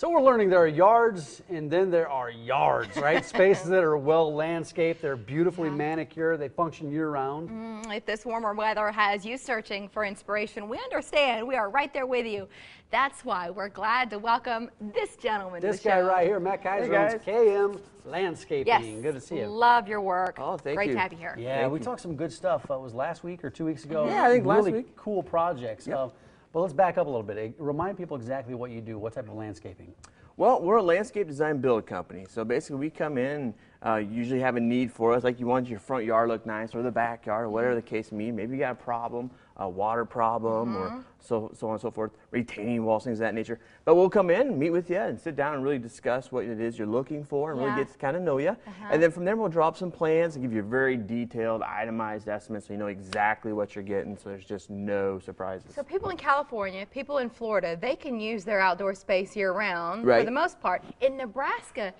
So we're learning there are yards and then there are yards, right? Spaces that are well landscaped, they're beautifully Yeah. manicured, they function year round. Mm, If this warmer weather has you searching for inspiration, we understand. We are right there with you. That's why we're glad to welcome this gentleman This to the guy show. right here, Matt Keiser, guys. owns KM Landscaping. Yes. Good to see you. Love your work. Oh, thank Great you. to have you here. Yeah, we talked some good stuff. Uh, it was last week or two weeks ago. Yeah, I think last really week. cool projects. Uh, but let's back up a little bit. Remind people exactly what you do. What type of landscaping? Well, we're a landscape design build company. So basically, we come in, uh, usually have a need for us, like you want your front yard look nice, or the backyard, or whatever the case may be. Maybe you got a problem, a water problem, or mm-hmm. so so on and so forth, retaining walls, things of that nature. But we'll come in, meet with you, and sit down and really discuss what it is you're looking for, and Yeah. really get to kind of know you. Uh-huh. And then from there, we'll draw up some plans and give you a very detailed, itemized estimate, so you know exactly what you're getting. So there's just no surprises. So people in California, people in Florida, they can use their outdoor space year round for the most part. In Nebraska,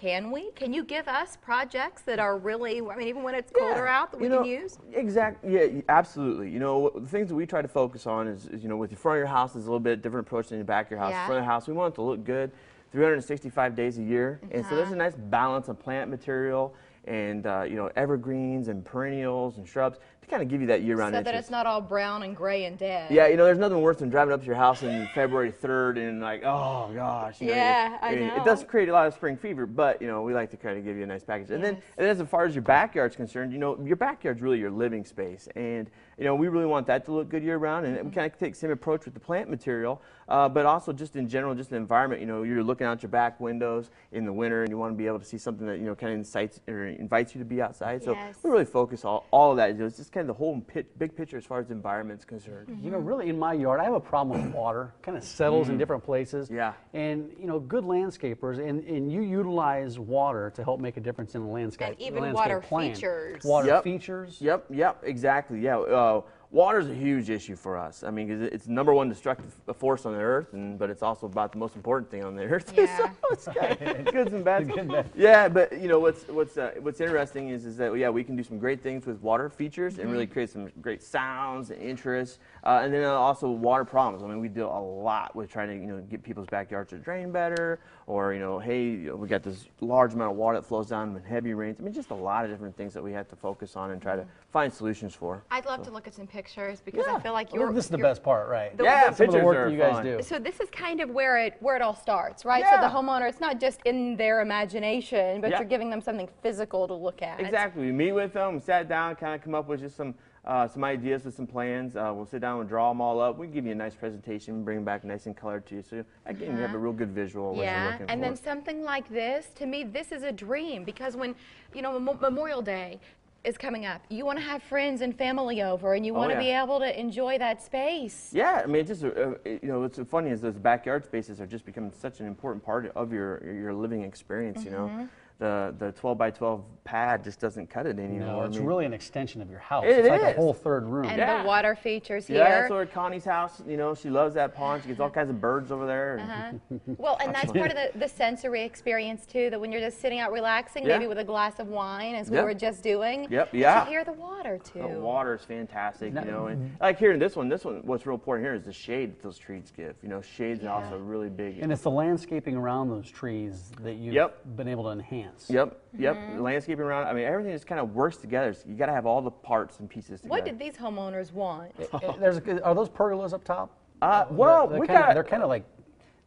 can we? Can you give us projects that are really, I mean, even when it's colder Yeah, out, that we you know, can use? Exactly. Yeah, absolutely. You know, the things that we try to focus on is, is, you know, with the front of your house is a little bit different approach than the back of your house. Yeah. Front of the house, we want it to look good 365 days a year. And so Uh-huh. there's a nice balance of plant material and, uh, you know, evergreens and perennials and shrubs to kind of give you that year-round So interest. that it's not all brown and gray and dead. Yeah, you know, there's nothing worse than driving up to your house on February 3rd and like, oh gosh. You Yeah, you- I mean, know. It does create a lot of spring fever, but you know, we like to kind of give you a nice package. And then, and then as far as your backyard's concerned, you know, your backyard's really your living space, and you know, we really want that to look good year round. And Mm-hmm. we kind of take the same approach with the plant material, uh, but also just in general, just the environment. You know, you're looking out your back windows in the winter, and you want to be able to see something that you know kind of incites or invites you to be outside. So Yes. we really focus all, all of that. It's just kind of the whole pit, big picture as far as the environment's concerned. Mm-hmm. You know, really in my yard, I have a problem with water. Kind of settles in different places. Mm. Yeah. And you know, good landscapers, and, and you utilize water to help make a difference in the landscape. And even landscape water plan. features. Water Yep. features. Yep, yep, exactly. Yeah, uh, water's a huge issue for us. I mean, 'cause it's the number one destructive force on the earth, and but it's also about the most important thing on the earth. Yeah. so it's got goods and bads. Yeah, but you know what's what's uh, what's interesting is is that yeah we can do some great things with water features and really create some great sounds and interest, uh, and then uh, also water problems. I mean, we deal a lot with trying to you know get people's backyards to drain better, or you know, hey, you know, we got this large amount of water that flows down in heavy rains. I mean, just a lot of different things that we have to focus on and try to find solutions for. I'd love to look at some pictures because I feel like you're. this is the best part, right? The- Yeah, Some of the pictures work are you guys fun. do. So this is kind of where it where it all starts, right? Yeah. So the homeowner, it's not just in their imagination, but Yeah. you're giving them something physical to look at. Exactly. We meet with them, we sat down, kind of come up with just some uh, some ideas with some plans. Uh, we'll sit down and draw them all up. We give you a nice presentation, bring them back nice and colored to you. So again, you have a real good visual of what you're Uh-huh. Yeah, looking and for. then something like this, to me, this is a dream because when, you know, Memorial Day is coming up, you want to have friends and family over and you Oh, want to yeah. be able to enjoy that space. Yeah, I mean, it's just uh, uh, you know, what's funny is those backyard spaces are just becoming such an important part of your your living experience. You Mm-hmm. know, the the 12 by 12 pad just doesn't cut it anymore. No, I it's mean- really an extension of your house. It it's like a whole third room. And Yeah. the water features here. Yeah, that's over at Connie's house. You know, she loves that pond. She gets all kinds of birds over there. and- Uh-huh. Well, and that's part of the, the sensory experience too, that when you're just sitting out relaxing, Yeah. maybe with a glass of wine, as we Yep. were just doing, Yep, you yeah. hear the water too. The water is fantastic, Now- you know, and like here in this one, this one, what's real important here is the shade that those trees give. You know, shade's Yeah. also really big. And it's the landscaping around those trees that you've Yep. been able to enhance. Yep, yep. Mm-hmm. Landscaping around. I mean, everything just kind of works together. So you got to have all the parts and pieces together. What did these homeowners want? Eh, There's a, are those pergolas up top? Uh, well, they're, we kind got. of, they're kind of like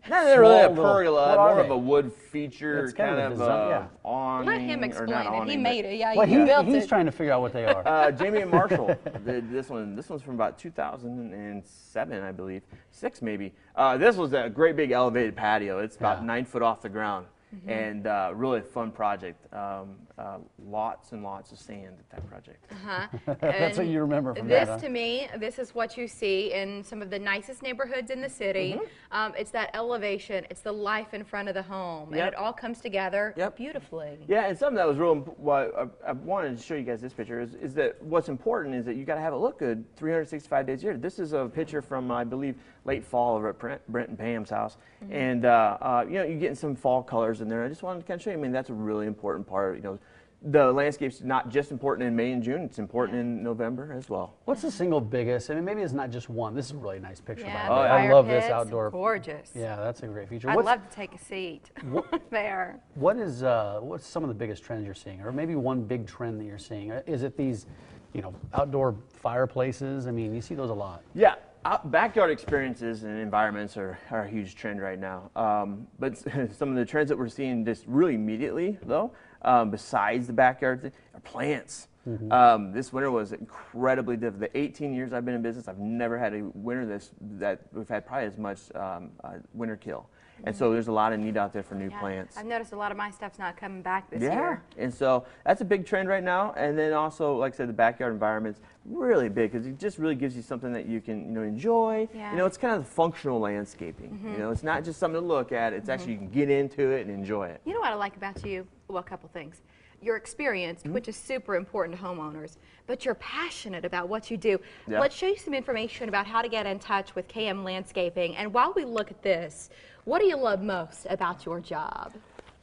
not they're really a pergola, what are more of a wood feature It's kind kind, of a of design- uh, yeah. awning. Let him explain not it. He made it. Yeah, well, you he, built he's it. trying to figure out what they are. Uh, Jamie and Marshall did this one. This one's from about 2007, I believe, six maybe. Uh, this was a great big elevated patio. It's about Yeah. nine foot off the ground, Mm-hmm. and uh, really a fun project. Um, uh, lots and lots of sand at that project. Uh-huh. That's what you remember from this that. huh? to me, this is what you see in some of the nicest neighborhoods in the city. Mm-hmm. Um, it's that elevation, it's the life in front of the home, and it all comes together Yep. beautifully. Yeah, and something that was real. What I, I wanted to show you guys this picture is, is that what's important is that you got to have it look good 365 days a year. This is a picture from I believe late fall over at Brent, Brent and Pam's house, Mm-hmm. and uh, uh, you know you're getting some fall colors in there. I just wanted to kind of show you. I mean, that's a really important part. You know, the landscape's not just important in May and June; it's important in November as well. What's the single biggest? I mean, maybe it's not just one. This is a really nice picture. Yeah, by the the way. I love this outdoor. Gorgeous. Yeah, that's a great feature. I'd What's- love to take a seat there. What is uh, what's some of the biggest trends you're seeing, or maybe one big trend that you're seeing? Uh, Is it these, you know, outdoor fireplaces? I mean, you see those a lot. Yeah, out, backyard experiences and environments are, are a huge trend right now. Um, but some of the trends that we're seeing just really immediately, though, um, besides the backyard, thing, are plants. Um, this winter was incredibly difficult. The 18 years I've been in business, I've never had a winter this that we've had probably as much um, uh, winter kill. And so there's a lot of need out there for new Yeah. plants. I've noticed a lot of my stuff's not coming back this Yeah, year. and so that's a big trend right now. And then also, like I said, the backyard environment's really big because it just really gives you something that you can, you know, enjoy. Yeah. Mm-hmm. You know, it's kind of functional landscaping. You know, it's not just something to look at. It's actually you can get into it and enjoy it. You know what I like about you? Well, a couple things. You're experienced, Mm-hmm. which is super important to homeowners, but you're passionate about what you do. Yeah. Let's show you some information about how to get in touch with KM Landscaping. And while we look at this, what do you love most about your job?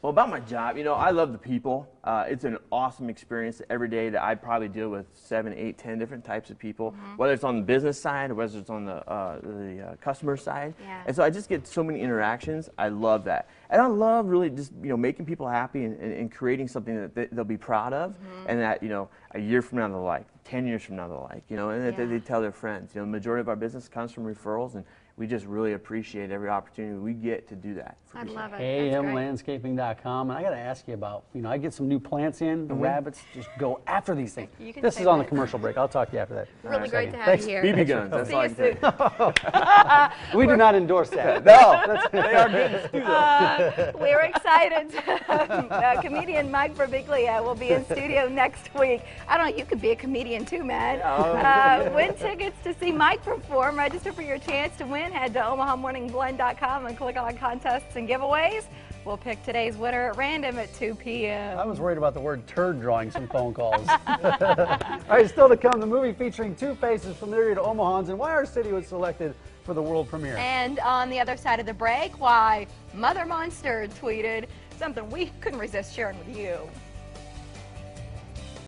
Well, about my job, you know, I love the people. Uh, it's an awesome experience every day that I probably deal with seven, eight, ten different types of people, Mm-hmm. whether it's on the business side or whether it's on the, uh, the uh, customer side. Yeah. And so I just get so many interactions. I love that. And I love really just, you know, making people happy and, and, and creating something that they, they'll be proud of Mm-hmm. and that, you know, a year from now they'll like, 10 years from now they'll like, you know, and that they, they tell their friends. You know, the majority of our business comes from referrals and we just really appreciate every opportunity we get to do that. for I love it. KMlandscaping.com. And I got to ask you about, you know, I get some new plants in. The rabbits just go after these things. You can This is on the commercial break. I'll talk to you after that. Really in a great second. to have Thanks. you here. BB guns, that's See all I you can soon. We do not endorse that. No, they are good. Do that. We're excited. uh, comedian Mike Birbiglia will be in studio next week. I don't know, you could be a comedian too, man. Uh, win tickets to see Mike perform. Register for your chance to win. Head to OmahaMorningBlend.com and click on contests and giveaways. We'll pick today's winner at random at 2 p.m. I was worried about the word turd drawing some phone calls. All right, still to come, the movie featuring Two Faces familiar to Omahans and why our city was selected for the world premiere. And on the other side of the break, why Mother Monster tweeted something we couldn't resist sharing with you.